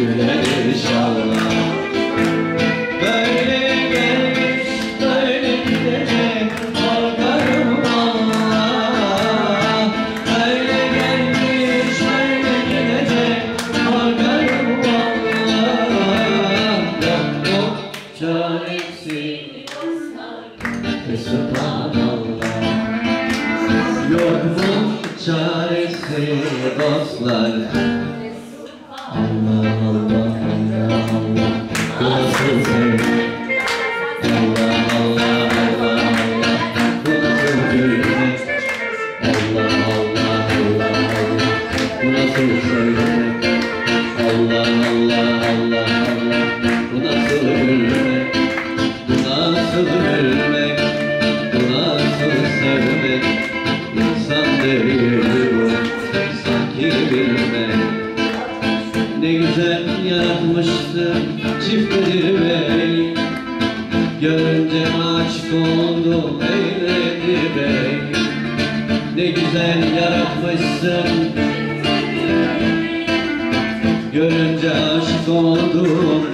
Böyle gelmiş böyle gidecek korkarım Allah Böyle gelmiş böyle gidecek korkarım Allah Yok çaresi Subhanallah Yok çaresi dostlar Gönlümde aşk oldu Mevledi Bey. Ne güzel yaratmışsın. Görünce aşk oldum.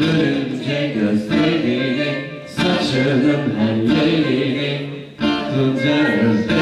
Görünce gözlerini Saçının her yerini Kınca özledim